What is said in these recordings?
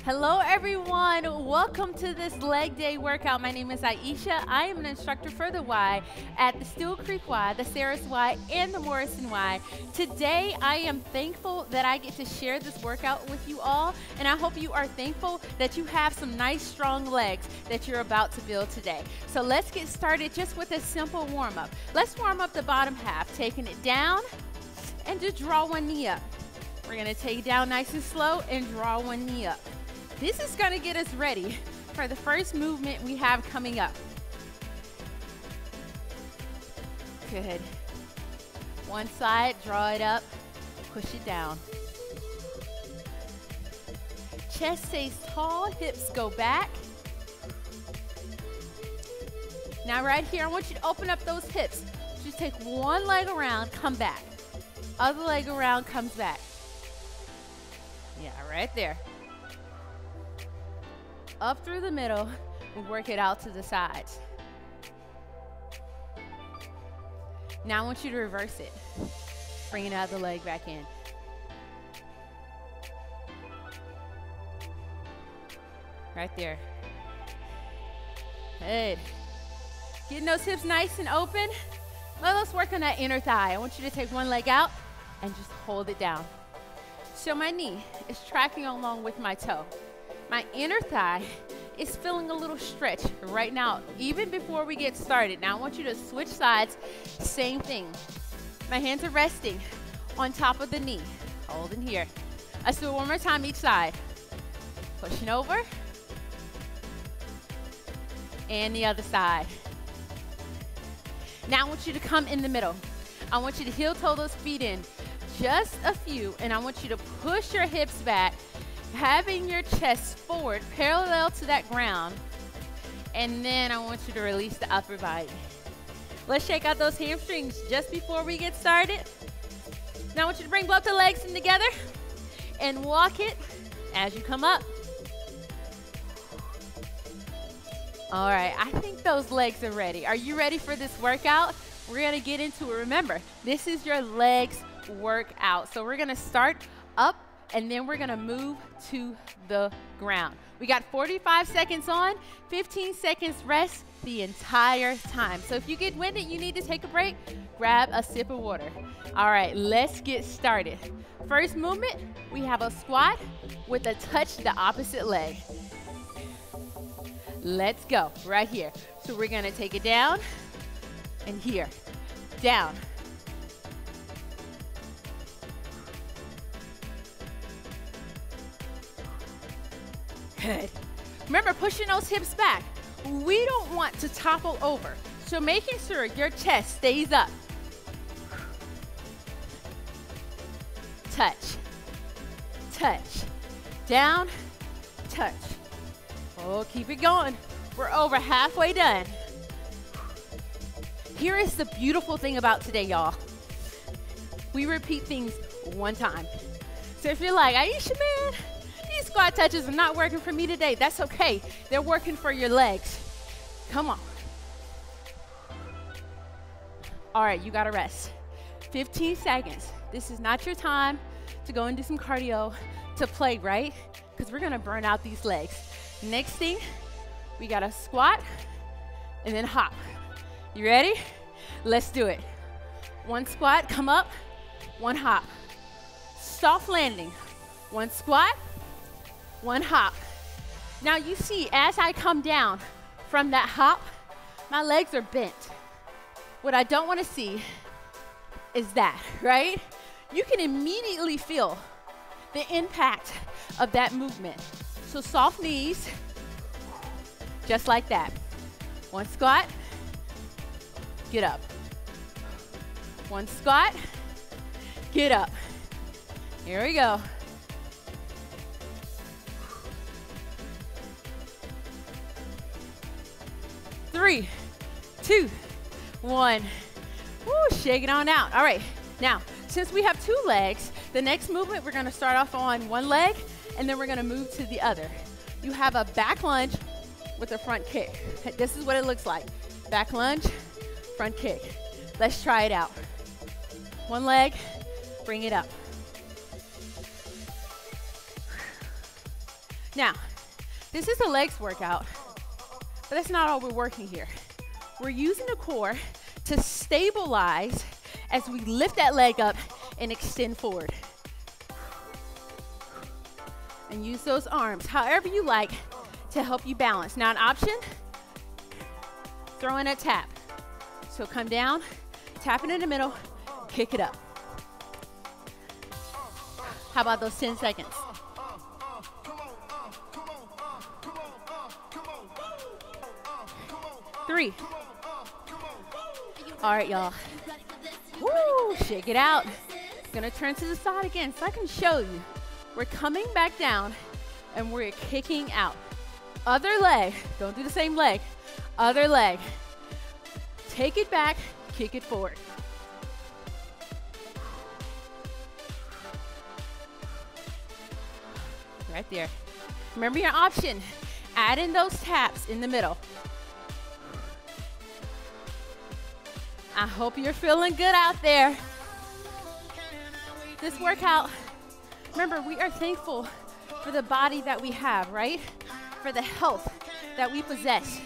Hello, everyone. Welcome to this leg day workout. My name is Aisha. I am an instructor for the Y at the Steele Creek Y, the Sarris Y, and the Morrison Y. Today, I am thankful that I get to share this workout with you all, and I hope you are thankful that you have some nice, strong legs that you're about to build today. So let's get started just with a simple warm up. Let's warm up the bottom half, taking it down and just draw one knee up. We're gonna take it down nice and slow and draw one knee up. This is gonna get us ready for the first movement we have coming up. Good. One side, draw it up, push it down. Chest stays tall, hips go back. Now right here, I want you to open up those hips. Just take one leg around, come back. Other leg around, comes back. Yeah, right there up through the middle and work it out to the sides. Now I want you to reverse it. Bringing out the leg back in. Right there. Good. Getting those hips nice and open. Let us work on that inner thigh. I want you to take one leg out and just hold it down. So my knee is tracking along with my toe. My inner thigh is feeling a little stretch right now, even before we get started. Now I want you to switch sides, same thing. My hands are resting on top of the knee, holding here. Let's do it one more time each side. Pushing over. And the other side. Now I want you to come in the middle. I want you to heel toe those feet in, just a few, and I want you to push your hips back having your chest forward parallel to that ground. And then I want you to release the upper body. Let's shake out those hamstrings just before we get started. Now I want you to bring both the legs in together and walk it as you come up. All right, I think those legs are ready. Are you ready for this workout? We're gonna get into it. Remember, this is your legs workout. So we're gonna start up and then we're gonna move to the ground. We got 45 seconds on, 15 seconds rest the entire time. So if you get winded, you need to take a break, grab a sip of water. All right, let's get started. First movement, we have a squat with a touch the opposite leg. Let's go, right here. So we're gonna take it down and here, down, Good. Remember, pushing those hips back. We don't want to topple over. So making sure your chest stays up. Touch. Touch. Down. Touch. Oh, keep it going. We're over halfway done. Here is the beautiful thing about today, y'all. We repeat things one time. So if you're like, Aisha, man, squat touches are not working for me today. That's okay. They're working for your legs. Come on. All right, you got to rest. 15 seconds. This is not your time to go and do some cardio to play, right? Because we're going to burn out these legs. Next thing, we got to squat and then hop. You ready? Let's do it. One squat, come up, one hop. Soft landing. One squat, one hop. Now you see, as I come down from that hop, my legs are bent. What I don't want to see is that, right? You can immediately feel the impact of that movement. So soft knees, just like that. One squat, get up. One squat, get up. Here we go. Three, two, one. Woo, shake it on out. All right, now, since we have two legs, the next movement, we're gonna start off on one leg, and then we're gonna move to the other. You have a back lunge with a front kick. This is what it looks like. Back lunge, front kick. Let's try it out. One leg, bring it up. Now, this is a legs workout, but that's not all we're working here. We're using the core to stabilize as we lift that leg up and extend forward. And use those arms however you like to help you balance. Now, an option throw in a tap. So come down, tap it in the middle, kick it up. How about those 10 seconds? Three. All right, y'all. Woo, shake it out. Gonna turn to the side again so I can show you. We're coming back down and we're kicking out. Other leg, don't do the same leg. Other leg. Take it back, kick it forward. Right there. Remember your option. Add in those taps in the middle. I hope you're feeling good out there. This workout, remember, we are thankful for the body that we have, right? For the health that we possess.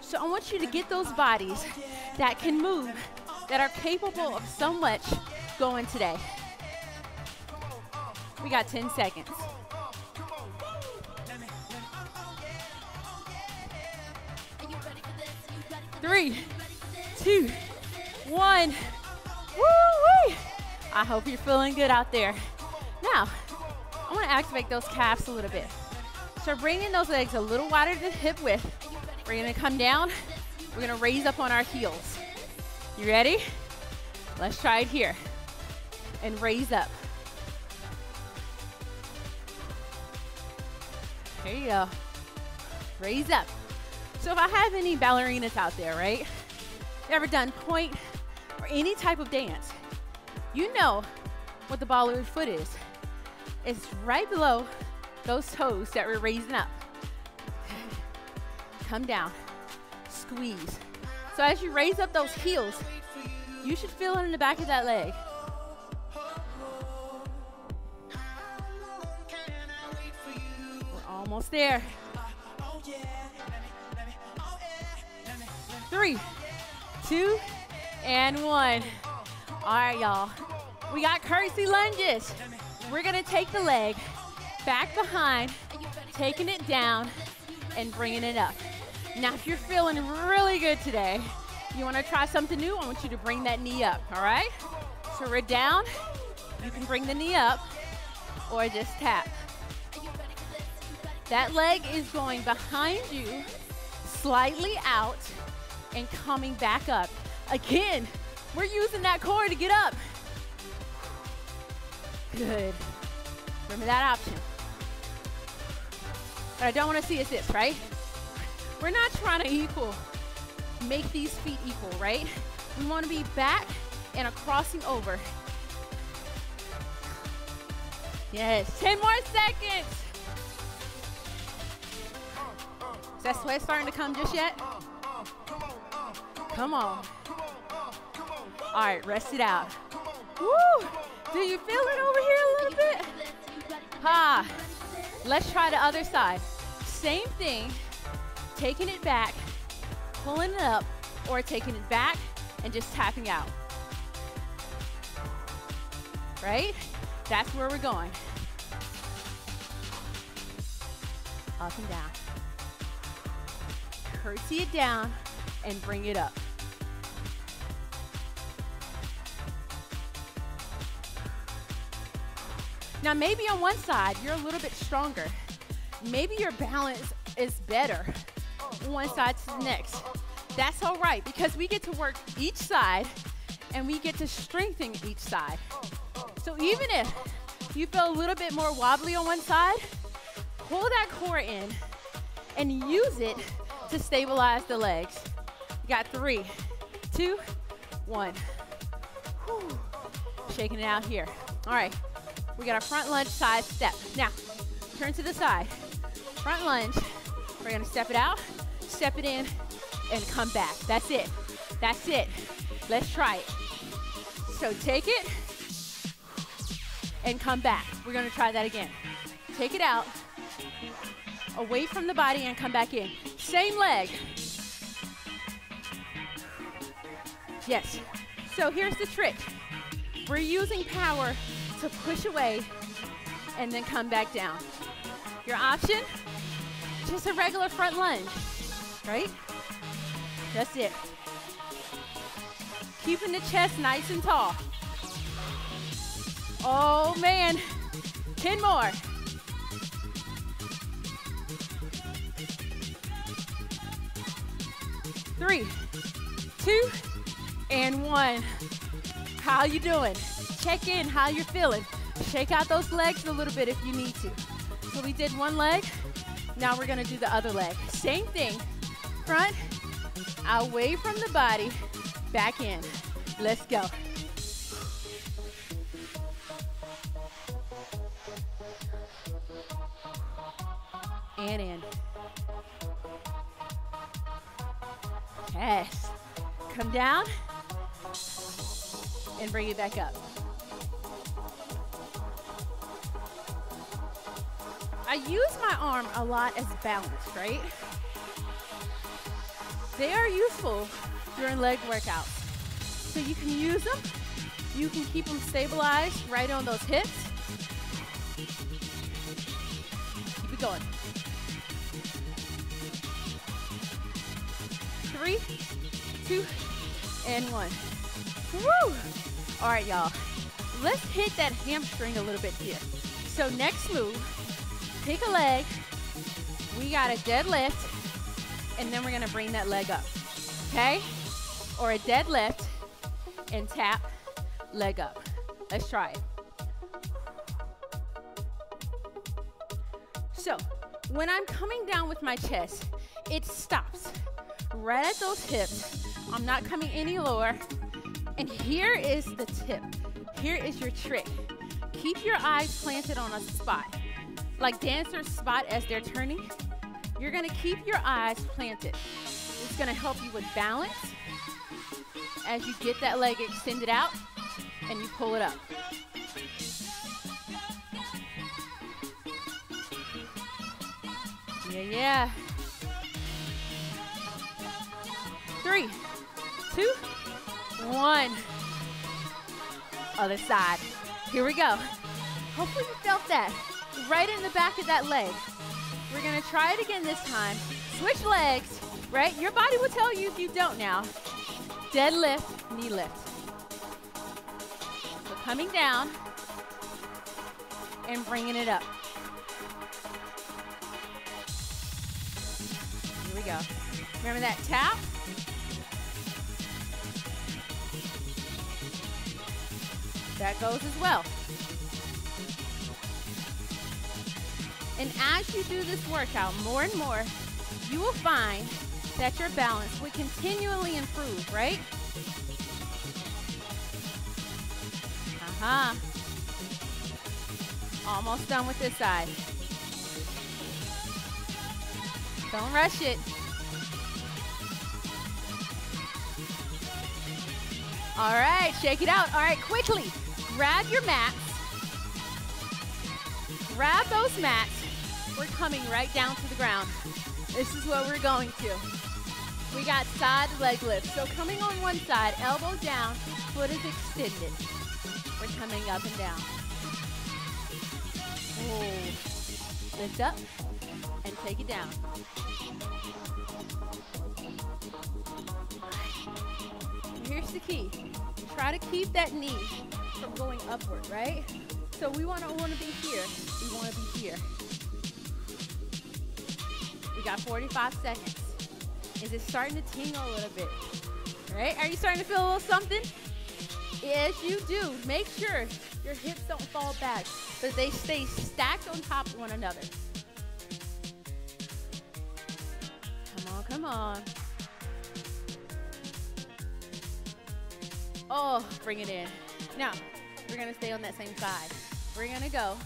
So I want you to get those bodies that can move, that are capable of so much going today. We got 10 seconds. Three, two, one. Woo-wee. I hope you're feeling good out there. Now, I want to activate those calves a little bit. So bringing those legs a little wider than hip width. We're going to come down. We're going to raise up on our heels. You ready? Let's try it here. And raise up. There you go. Raise up. So if I have any ballerinas out there, right? Ever done pointe or any type of dance, you know what the ball of your foot is. It's right below those toes that we're raising up. Come down, squeeze. So as you raise up those heels, you should feel it in the back of that leg. We're almost there. Three, two, and one. All right, y'all. We got curtsy lunges. We're gonna take the leg back behind, taking it down and bringing it up. Now, if you're feeling really good today, you wanna try something new, I want you to bring that knee up, all right? So we're down, you can bring the knee up or just tap. That leg is going behind you, slightly out, and coming back up. Again, we're using that core to get up. Good. Remember that option. But I don't want to see is this, right? We're not trying to equal, make these feet equal, right? We want to be back and a crossing over. Yes, 10 more seconds. Is that sweat starting to come just yet? Come on. All right, rest it out. Woo! Do you feel it over here a little bit? Ha! Let's try the other side. Same thing, taking it back, pulling it up, or taking it back and just tapping out. Right? That's where we're going. Up and down. Curtsy it down and bring it up. Now, maybe on one side, you're a little bit stronger. Maybe your balance is better one side to the next. That's all right because we get to work each side and we get to strengthen each side. So even if you feel a little bit more wobbly on one side, pull that core in and use it to stabilize the legs. You got three, two, one. Whew. Shaking it out here. All right. We got our front lunge side step. Now, turn to the side. Front lunge. We're gonna step it out, step it in, and come back. That's it. That's it. Let's try it. So take it and come back. We're gonna try that again. Take it out, away from the body and come back in. Same leg. Yes. So here's the trick. We're using power push away and then come back down. Your option, just a regular front lunge, right? That's it. Keeping the chest nice and tall. Oh man, 10 more. Three, two, and one. How you doing? Check in how you're feeling. Shake out those legs a little bit if you need to. So we did one leg. Now we're gonna do the other leg. Same thing. Front, away from the body, back in. Let's go. And in. Yes. Come down and bring it back up. I use my arm a lot as balance, right? They are useful during leg workouts. So you can use them. You can keep them stabilized right on those hips. Keep it going. Three, two, and one. Woo! All right, y'all. Let's hit that hamstring a little bit here. So next move, pick a leg. We got a deadlift, and then we're gonna bring that leg up, okay? Or a deadlift and tap, leg up. Let's try it. So, when I'm coming down with my chest, it stops right at those hips. I'm not coming any lower. And here is the tip. Here is your trick. Keep your eyes planted on a spot. Like dancers spot as they're turning. You're gonna keep your eyes planted. It's gonna help you with balance as you get that leg extended out and you pull it up. Yeah, yeah. Three, two, one. Other side. Here we go. Hopefully you felt that right in the back of that leg. We're gonna try it again this time. Switch legs, right? Your body will tell you if you don't now. Deadlift, knee lift. So coming down and bringing it up. Here we go. Remember that tap? That goes as well. And as you do this workout more and more, you will find that your balance will continually improve, right? Uh-huh. Almost done with this side. Don't rush it. All right, shake it out. All right, quickly, grab your mats. Grab those mats. We're coming right down to the ground. This is what we're going to. We got side leg lift. So coming on one side, elbow down, foot is extended. We're coming up and down. Oh. Lift up and take it down. Here's the key. Try to keep that knee from going upward, right? So we want to want to be here. We want to be here. Got 45 seconds. Is it starting to tingle a little bit? Right? Are you starting to feel a little something? Yes, you do, make sure your hips don't fall back, but they stay stacked on top of one another. Come on, come on. Oh, bring it in. Now, we're gonna stay on that same side. We're gonna go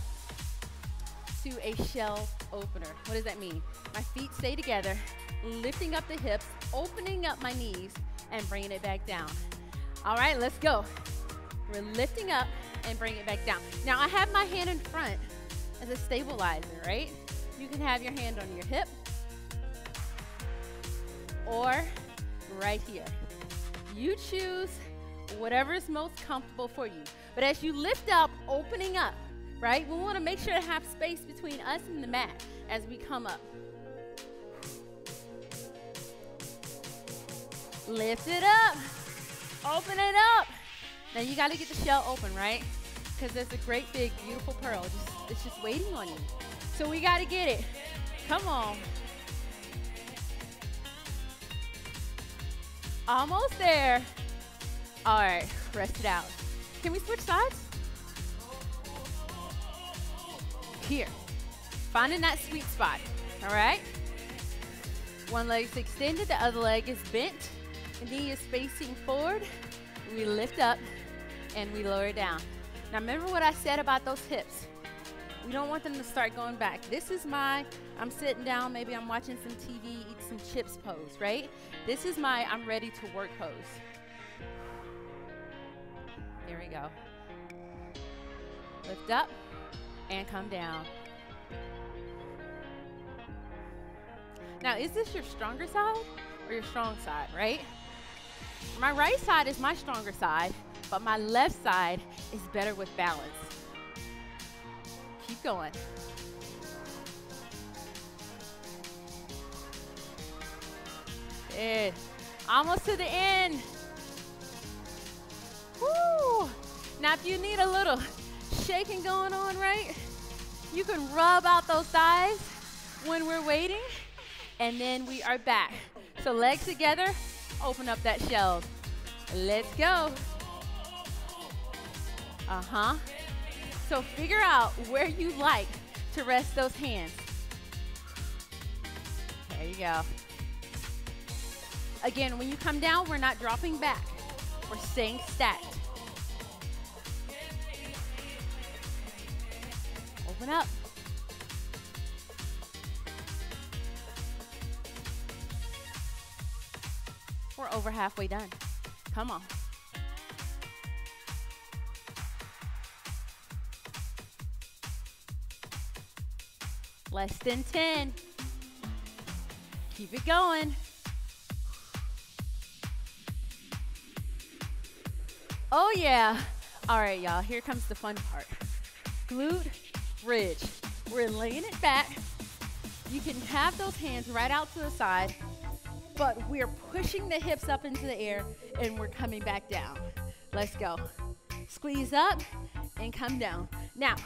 to a shell opener. What does that mean? My feet stay together, lifting up the hips, opening up my knees, and bringing it back down. All right, let's go. We're lifting up and bring it back down. Now I have my hand in front as a stabilizer, right? You can have your hand on your hip or right here. You choose whatever is most comfortable for you. But as you lift up, opening up, right? We want to make sure to have space between us and the mat as we come up. Lift it up. Open it up. Now you got to get the shell open, right? Because there's a great big beautiful pearl. Just, it's just waiting on you. So we got to get it. Come on. Almost there. All right, rest it out. Can we switch sides? Here. Finding that sweet spot, all right? One leg's extended, the other leg is bent. Knee is facing forward. We lift up and we lower down. Now remember what I said about those hips. We don't want them to start going back. This is my, I'm sitting down, maybe I'm watching some TV, eat some chips pose, right? This is my I'm ready to work pose. Here we go. Lift up and come down. Now, is this your stronger side or your strong side, right? My right side is my stronger side, but my left side is better with balance. Keep going. Good. Almost to the end. Woo! Now, if you need a little shaking going on, right? You can rub out those thighs when we're waiting, and then we are back. So legs together, open up that shell. Let's go. Uh-huh. So figure out where you like to rest those hands. There you go. Again, when you come down, we're not dropping back. We're staying stacked. Open up. We're over halfway done. Come on. Less than 10. Keep it going. Oh, yeah. All right, y'all, here comes the fun part. Glute bridge. We're laying it back. You can have those hands right out to the side, but we're pushing the hips up into the air and we're coming back down. Let's go. Squeeze up and come down. Now,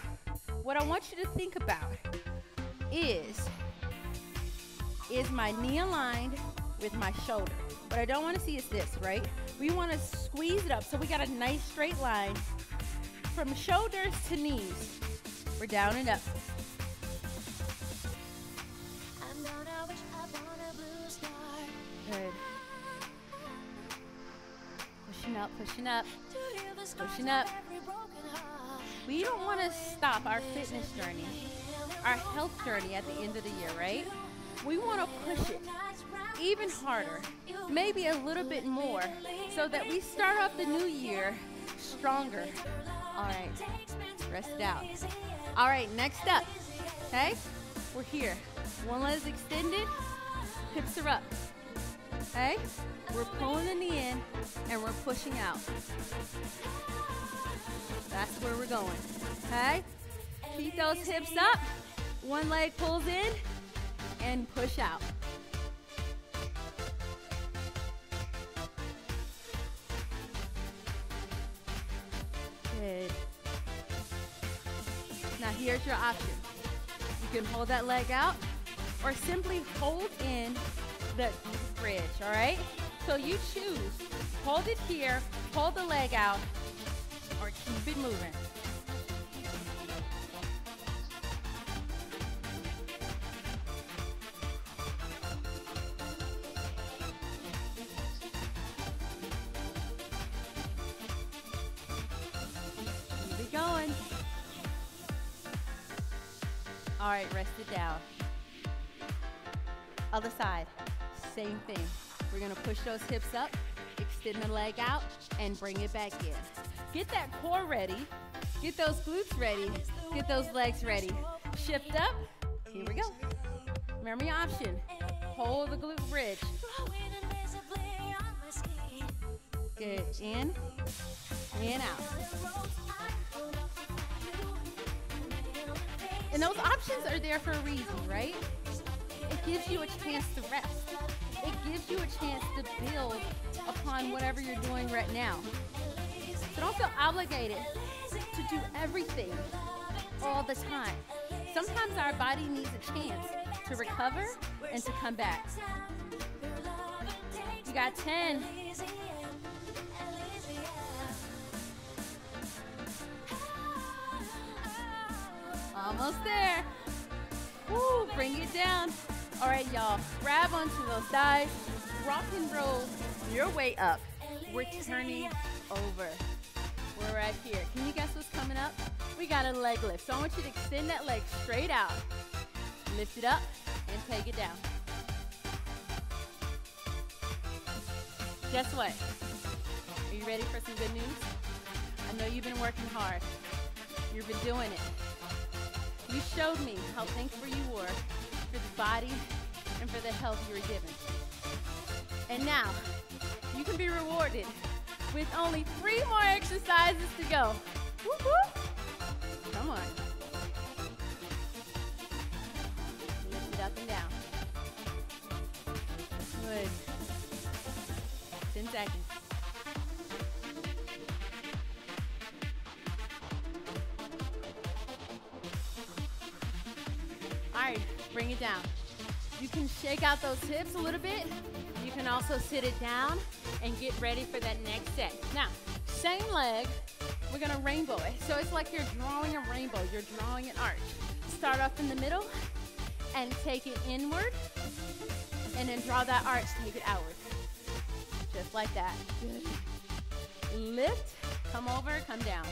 what I want you to think about is, is my knee aligned with my shoulder? What I don't want to see is this, right? We want to squeeze it up so we got a nice straight line from shoulders to knees. We're down and up. Pushing up, pushing up. We don't want to stop our fitness journey, our health journey at the end of the year, right? We want to push it even harder, maybe a little bit more, so that we start off the new year stronger. All right, rest it out. All right, next up, okay? We're here. One leg extended, hips are up. Okay? We're pulling in the in and we're pushing out. That's where we're going. Okay? Keep those hips up. One leg pulls in and push out. Good. Now here's your option. You can hold that leg out or simply hold in the bridge, all right? So you choose. Hold it here, hold the leg out, or keep it moving. Keep it going. All right, rest it down. Other side, same thing. We're gonna push those hips up, extend the leg out, and bring it back in. Get that core ready, get those glutes ready, get those legs ready. Shift up, Here we go. Remember your option. Hold the glute bridge. Good. In and out. And those options are there for a reason, right? It gives you a chance to rest. It gives you a chance to build upon whatever you're doing right now. So don't feel obligated to do everything all the time. Sometimes our body needs a chance to recover and to come back. You got 10. Almost there. Woo, bring it down. All right, y'all, grab onto those thighs, rock and roll your way up. We're turning over. We're right here. Can you guess what's coming up? We got a leg lift. So I want you to extend that leg straight out. Lift it up and take it down. Guess what? Are you ready for some good news? I know you've been working hard. You've been doing it. You showed me how thankful you were for the body and for the health you were given. And now, you can be rewarded with only three more exercises to go. Come on. Lift it up and down. Good. 10 seconds. Shake out those hips a little bit. You can also sit it down and get ready for that next set. Now, same leg, we're gonna rainbow it. So it's like you're drawing a rainbow, you're drawing an arch. Start off in the middle and take it inward, and then draw that arch, take it outward. Just like that. Good. Lift, come over, come down.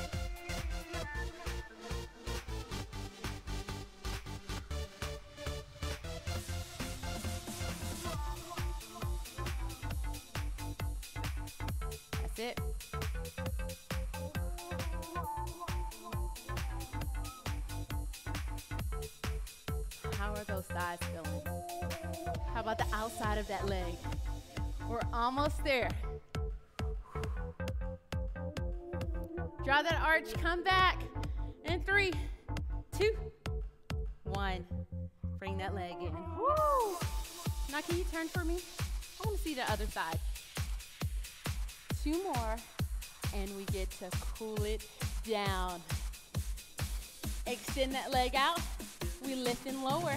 About the outside of that leg? We're almost there. Draw that arch, come back. In three, two, one. Bring that leg in. Woo! Now, can you turn for me? I want to see the other side. Two more, and we get to cool it down. Extend that leg out. We lift and lower.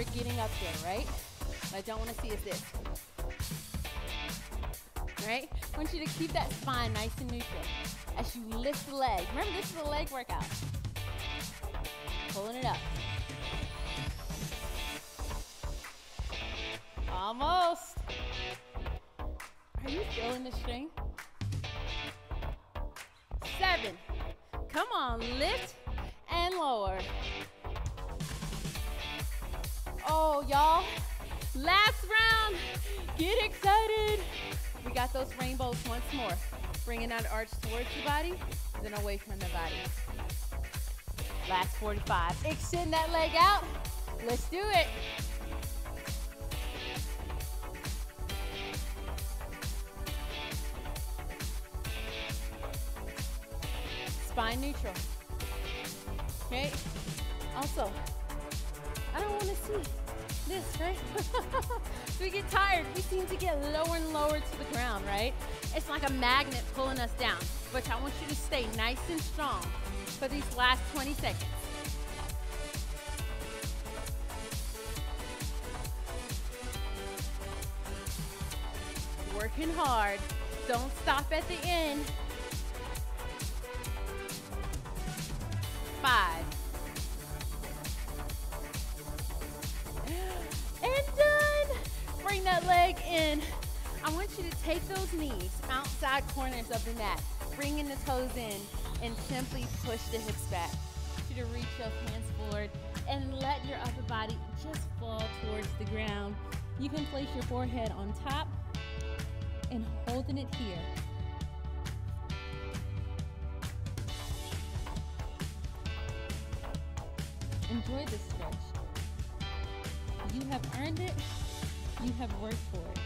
We're getting up there, right? What I don't want to see is this. Right? I want you to keep that spine nice and neutral as you lift the leg. Remember, this is a leg workout. Pulling it up. Almost. Are you feeling the string? Get excited. We got those rainbows once more. Bringing that arch towards the body, then away from the body. Last 45. Extend that leg out. Let's do it. Spine neutral. Okay? Also, I don't want to see this, right? we get tired. We seem to get lower and lower to the ground, right? It's like a magnet pulling us down. But I want you to stay nice and strong for these last 20 seconds. Working hard. Don't stop at the end. Knees outside corners of the mat, bringing the toes in, and simply push the hips back. To reach those hands forward and let your upper body just fall towards the ground. You can place your forehead on top and holding it here. Enjoy this stretch. You have earned it. You have worked for it.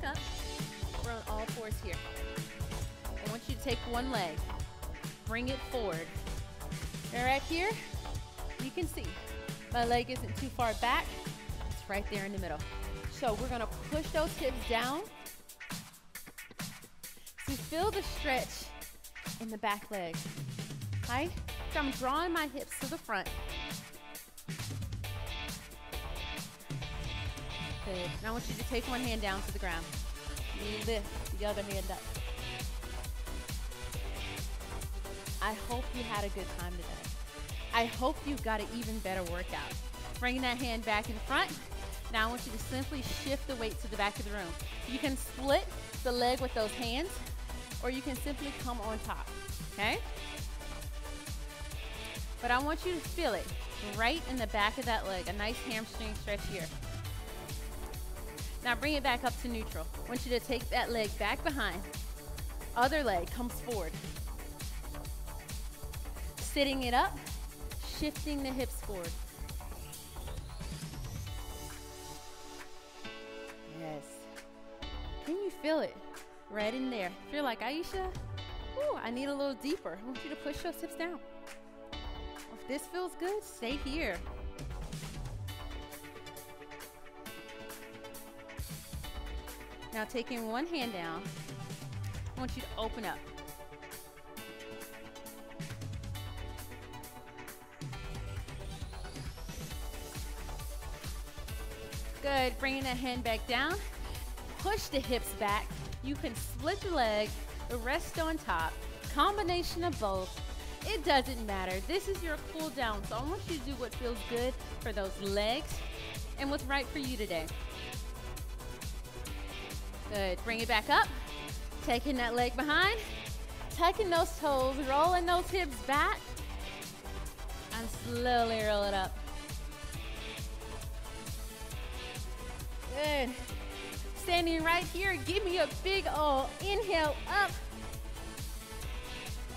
Back up. We're on all fours here. I want you to take one leg, bring it forward. And right here, you can see my leg isn't too far back. It's right there in the middle. So we're gonna push those hips down. So feel the stretch in the back leg. Right? So I'm drawing my hips to the front. Now I want you to take one hand down to the ground. Lift the other hand up. I hope you had a good time today. I hope you got an even better workout. Bring that hand back in front. Now I want you to simply shift the weight to the back of the room. You can split the leg with those hands, or you can simply come on top, okay? But I want you to feel it right in the back of that leg, a nice hamstring stretch here. Now bring it back up to neutral. I want you to take that leg back behind. Other leg comes forward. Sitting it up, shifting the hips forward. Yes. Can you feel it? Right in there. If you're like, Aisha, ooh, I need a little deeper. I want you to push those hips down. If this feels good, stay here. Now taking one hand down, I want you to open up. Good, bringing that hand back down. Push the hips back. You can split the leg, rest on top. Combination of both. It doesn't matter. This is your cool down. So I want you to do what feels good for those legs and what's right for you today. Good. Bring it back up. Taking that leg behind. Tucking those toes, rolling those hips back. And slowly roll it up. Good. Standing right here, give me a big old inhale up.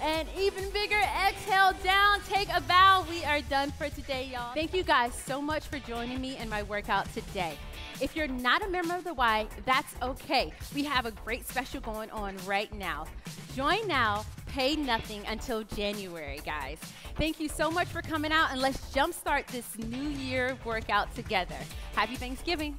And even bigger exhale down. Take a bow. We are done for today, y'all. Thank you guys so much for joining me in my workout today. If you're not a member of the Y, that's okay. We have a great special going on right now. Join now, pay nothing until January, guys. Thank you so much for coming out and let's jumpstart this new year workout together. Happy Thanksgiving.